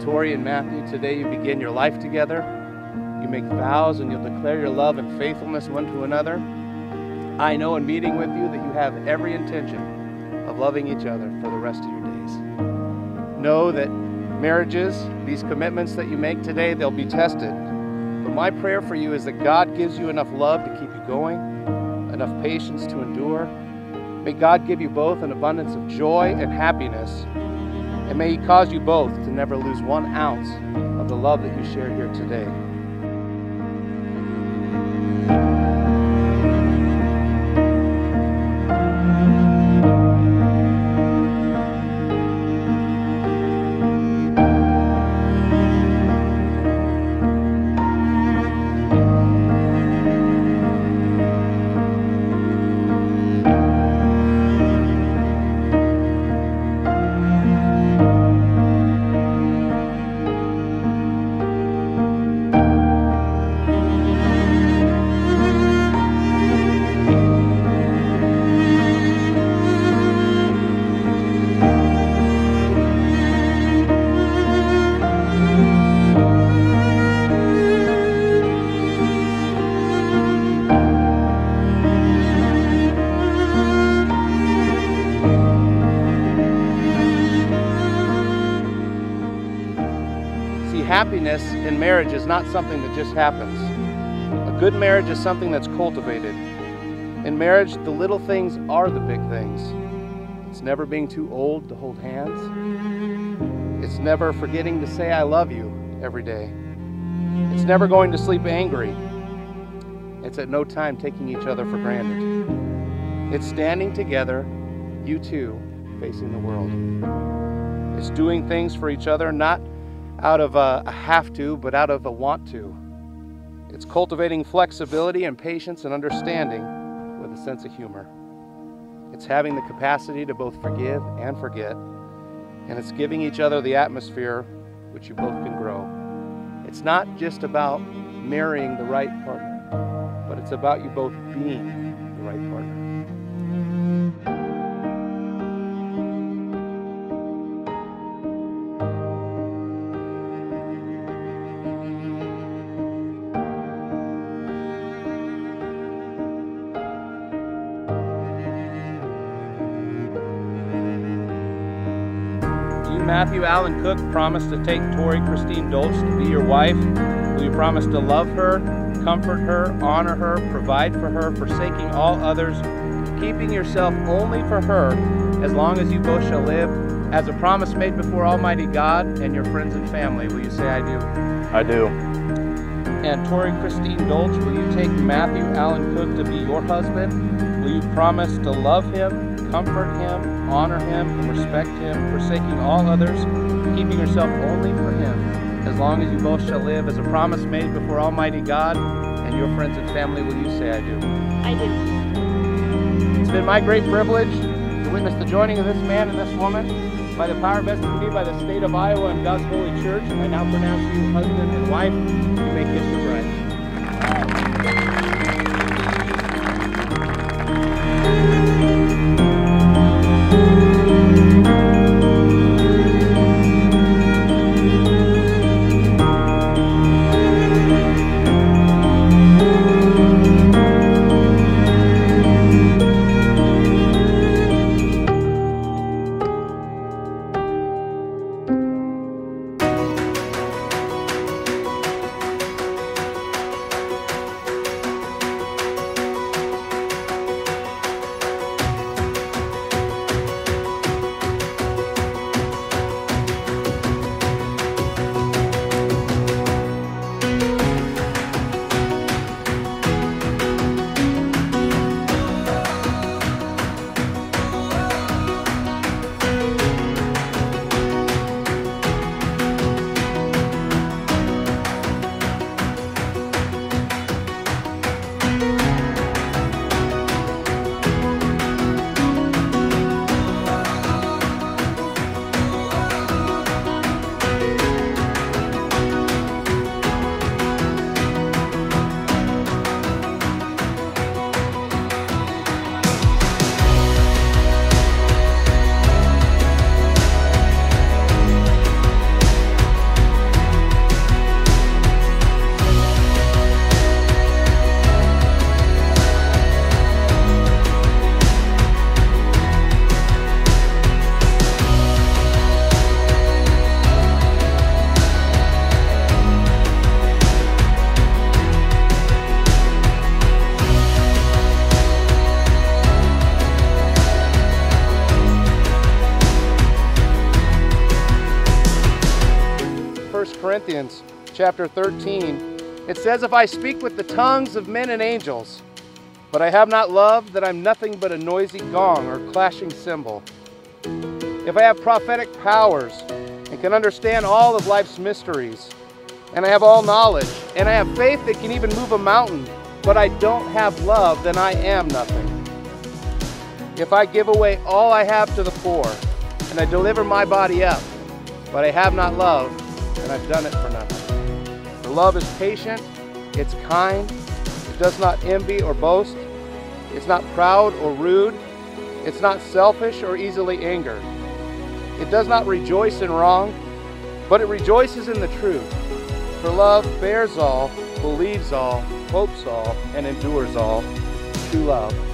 Tori and Matthew, today you begin your life together. You make vows and you'll declare your love and faithfulness one to another. I know in meeting with you that you have every intention of loving each other for the rest of your days. Know that marriages, these commitments that you make today, they'll be tested. But my prayer for you is that God gives you enough love to keep you going, enough patience to endure. May God give you both an abundance of joy and happiness. And may He cause you both to never lose one ounce of the love that you share here today. See, happiness in marriage is not something that just happens. A good marriage is something that's cultivated. In marriage, the little things are the big things. It's never being too old to hold hands. It's never forgetting to say, I love you every day. It's never going to sleep angry. It's at no time taking each other for granted. It's standing together, you two, facing the world. It's doing things for each other, not out of a, a have to, but out of a want to. It's cultivating flexibility and patience and understanding with a sense of humor. It's having the capacity to both forgive and forget. And it's giving each other the atmosphere which you both can grow. It's not just about marrying the right partner, but it's about you both being the right partner. Matthew Allen Cook, promise to take Tori Christine Dolch to be your wife? Will you promise to love her, comfort her, honor her, provide for her, forsaking all others, keeping yourself only for her, as long as you both shall live? As a promise made before Almighty God and your friends and family, will you say, I do? I do. And Tori Christine Dolch, will you take Matthew Allen Cook to be your husband? Will you promise to love him, comfort him, honor him, and respect him, forsaking all others, keeping yourself only for him, as long as you both shall live, as a promise made before Almighty God and your friends and family, will you say, I do? I do. It's been my great privilege to witness the joining of this man and this woman by the power vested in me by the state of Iowa and God's holy church, and I now pronounce you husband and wife. You may kiss your bride. Thank you. Corinthians chapter 13, it says, If I speak with the tongues of men and angels, but I have not love, then I'm nothing but a noisy gong or clashing cymbal. If I have prophetic powers and can understand all of life's mysteries, and I have all knowledge, and I have faith that can even move a mountain, but I don't have love, then I am nothing. If I give away all I have to the poor, and I deliver my body up, but I have not love, then I've done it for nothing. For love is patient, it's kind, it does not envy or boast, it's not proud or rude, it's not selfish or easily angered. It does not rejoice in wrong, but it rejoices in the truth. For love bears all, believes all, hopes all, and endures all. True love